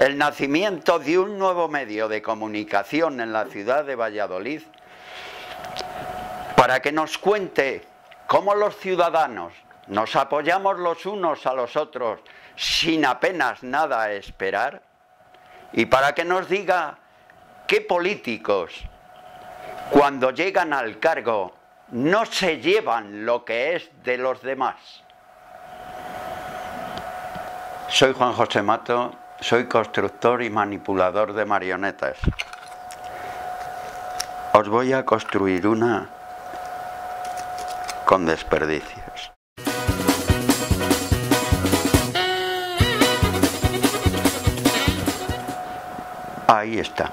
el nacimiento de un nuevo medio de comunicación en la ciudad de Valladolid para que nos cuente cómo los ciudadanos nos apoyamos los unos a los otros sin apenas nada esperar y para que nos diga qué políticos cuando llegan al cargo no se llevan lo que es de los demás. Soy Juan José Mato, soy constructor y manipulador de marionetas. Os voy a construir una con desperdicios. Ahí está.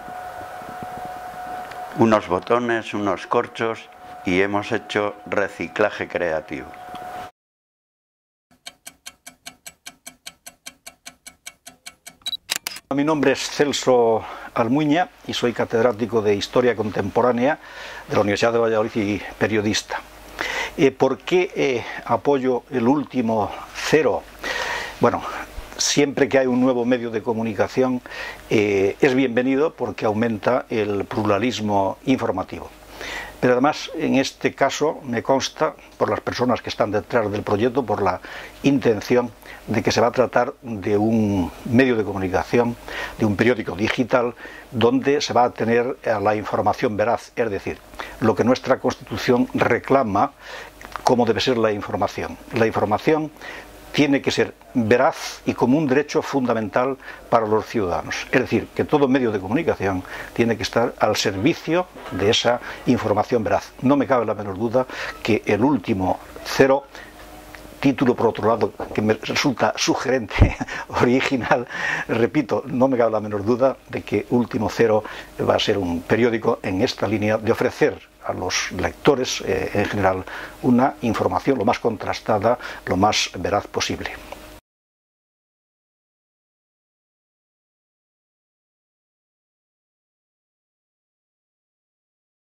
Unos botones, unos corchos y hemos hecho reciclaje creativo. Mi nombre es Celso Almuña y soy catedrático de Historia Contemporánea de la Universidad de Valladolid y periodista. Eh, ¿Por qué eh, apoyo el último cero? Bueno, siempre que hay un nuevo medio de comunicación eh, es bienvenido porque aumenta el pluralismo informativo. Pero además, en este caso, me consta, por las personas que están detrás del proyecto, por la intención de que se va a tratar de un medio de comunicación, de un periódico digital, donde se va a tener la información veraz, es decir, lo que nuestra Constitución reclama como debe ser la información. La información tiene que ser veraz y como un derecho fundamental para los ciudadanos. Es decir, que todo medio de comunicación tiene que estar al servicio de esa información veraz. No me cabe la menor duda que el último cero título, por otro lado, que me resulta sugerente, original, repito, no me cabe la menor duda de que Último Cero va a ser un periódico en esta línea de ofrecer a los lectores eh, en general una información lo más contrastada, lo más veraz posible.